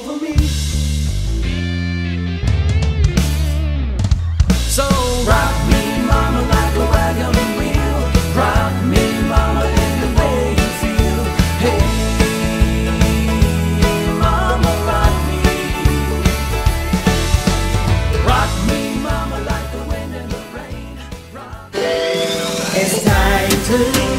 over me. So rock me, mama, like a wagon wheel. Rock me, mama, in the way you feel. Hey, mama, rock me. Rock me, mama, like the wind and the rain. Rock me. It's time to